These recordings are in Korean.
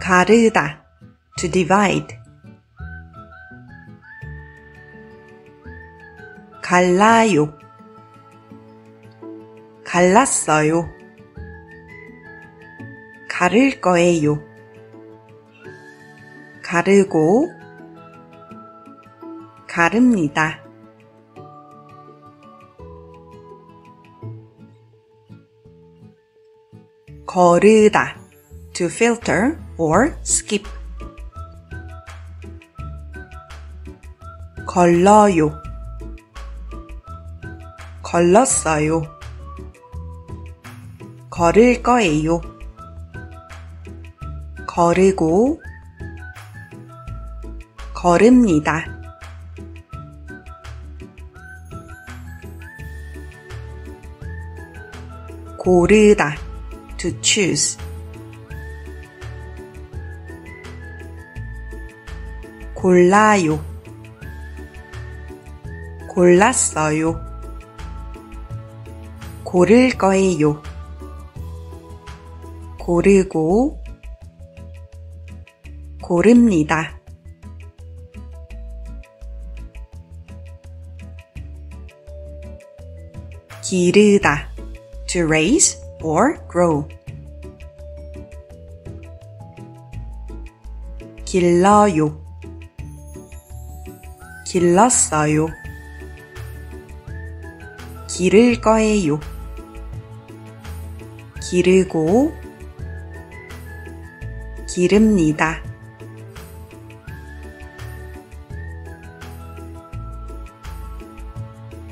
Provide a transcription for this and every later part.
가르다 to divide. 갈라요. 갈랐어요. 가를 거예요. 가르고 가릅니다. 거르다 to filter or skip. 걸러요. 걸렀어요. 걸을 거예요. 거르고 걸읍니다. 고르다. to choose 골라요. 골랐어요. 고를 거예요. 고르고 고릅니다. 기르다 to raise or grow. 길러요 길렀어요 기를 거예요 기르고 기릅니다.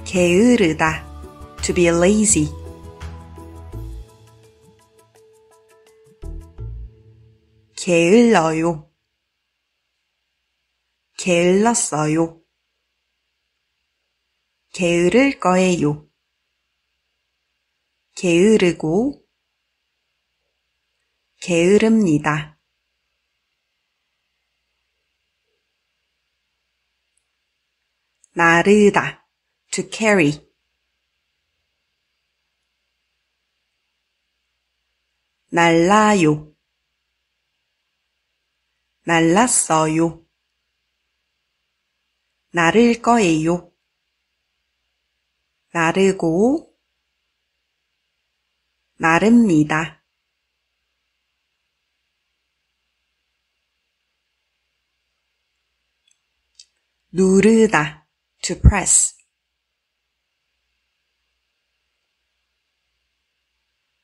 게으르다 to be lazy. 게을러요. 게을렀어요. 게으를 거예요. 게으르고 게으릅니다. 나르다 to carry 날라요. 날랐어요. 나를 거예요. 나르고 나릅니다. 누르다 to press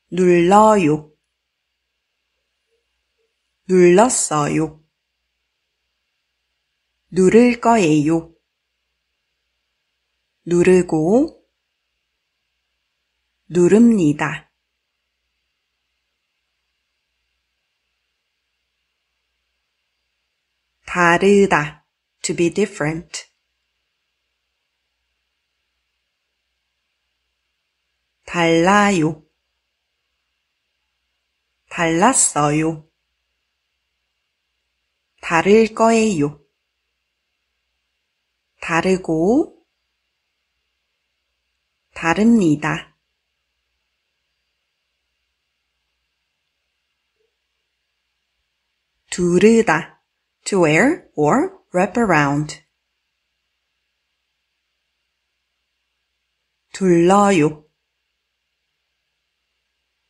눌러요. 눌렀어요. 누를 거예요. 누르고 누릅니다. 다르다 to be different 달라요 달랐어요 다를 거예요. 다르고 다릅니다. 두르다. To wear or wrap around. 둘러요.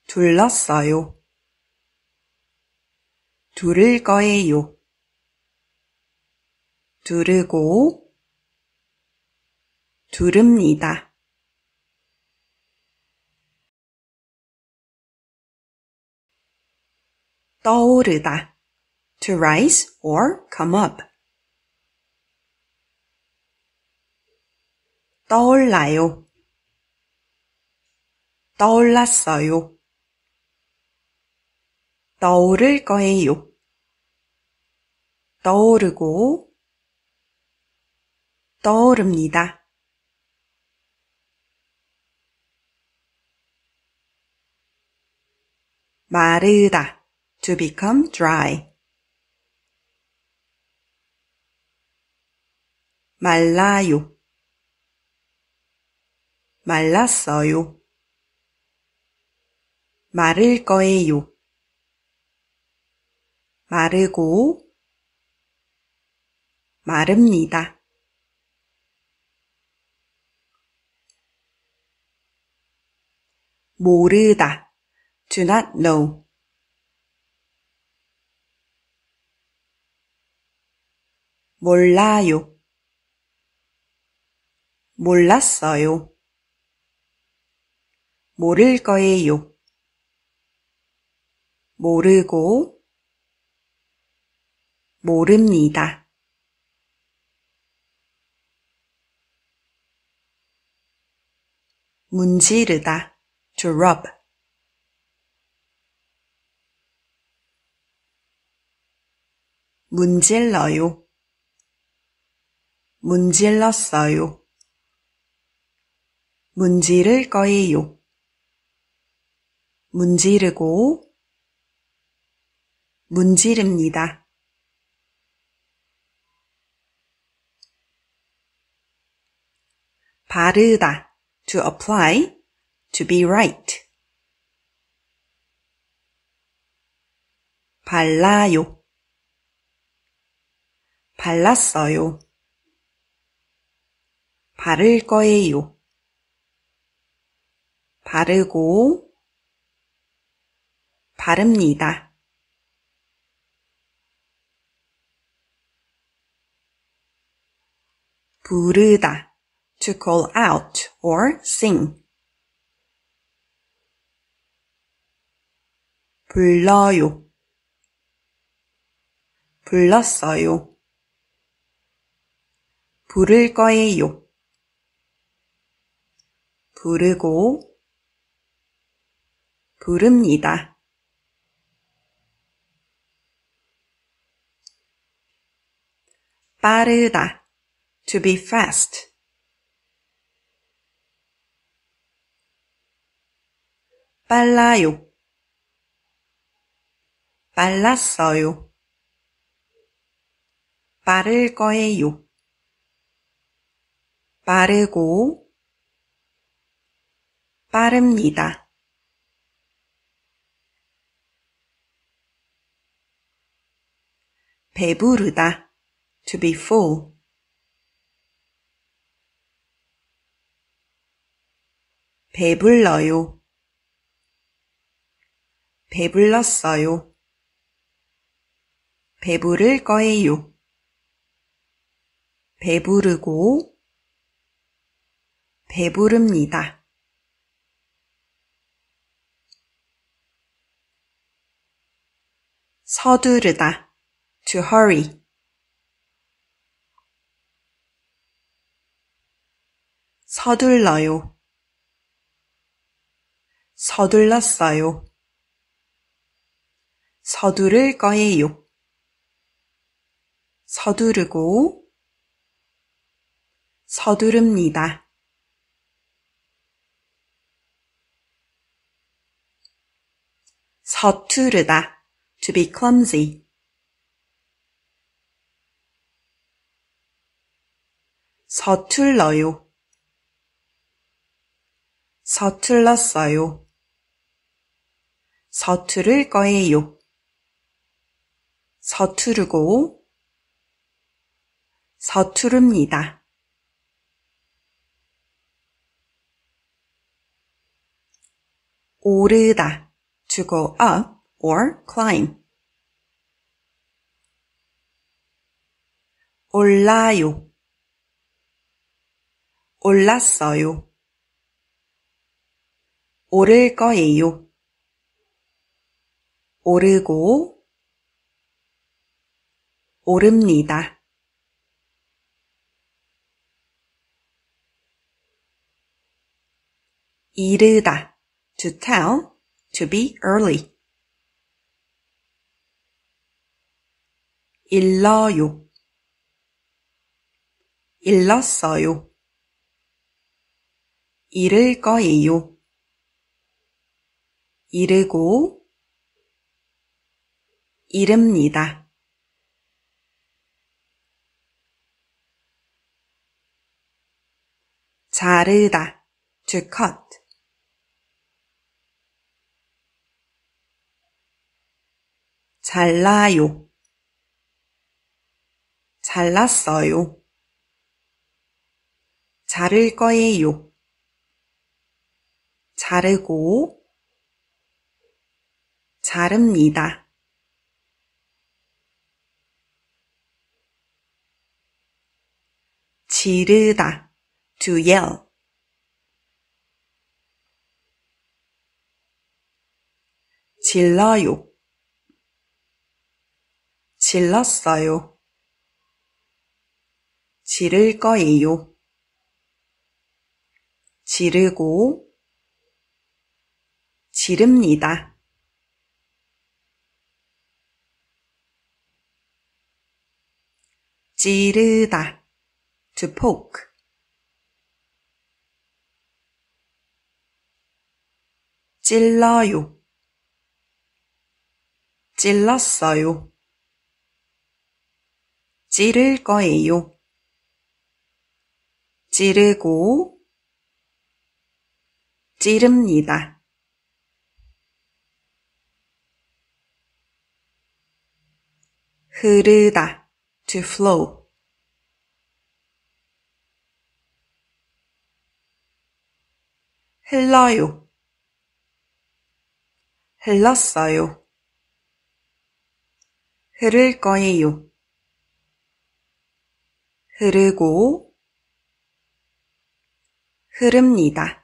둘렀어요. 두를 거예요. 두르고 두릅니다. 떠오르다 to rise or come up. 떠올라요. 떠올랐어요. 떠오를 거예요. 떠오르고 떠오릅니다. 마르다. to become dry 말라요. 말랐어요. 마를 거예요. 마르고 마릅니다. 모르다. Do not know. 몰라요 몰랐어요. 모를 거예요. 모르고 모릅니다. 문지르다 to rub 문질러요. 문질렀어요 문지를 거예요 문지르고 문지릅니다. 바르다 to apply, to be right. 발라요. 발랐어요. 바를 거예요. 바르고 바릅니다. 부르다 to call out or sing. 불러요. 불렀어요. 부를 거예요. 부르고 부릅니다. 빠르다 to be fast. 빨라요. 빨랐어요. 빠를 거예요. 빠르고 빠릅니다. 배부르다 to be full 배불러요. 배불렀어요. 배부를 거예요. 배부르고 배부릅니다. 서두르다 to hurry 서둘러요. 서둘렀어요. 서두를 거예요. 서두르고 서두릅니다. 서투르다 to be clumsy 서툴러요. 서툴렀어요. 서투를 거예요. 서투르고 서투릅니다. 오르다 to go up or climb 올라요 올랐어요 오를 거예요. 오르고 오릅니다. 이르다 to tell, to be early. 일러요. 일렀어요. 이를 거예요. 이르고 이릅니다. 자르다 to cut 잘라요. 잘랐어요. 자를 거예요. 자르고 자릅니다. 지르다 to yell. 질러요. 질렀어요. 지를 거예요. 지르고 지릅니다. 찌르다. To poke. 찔러요. 찔렀어요. 찌를 거예요. 찌르고 찌릅니다. 흐르다 to flow. 흘러요. 흘렀어요. 흐를 거예요. 흐르고 흐릅니다.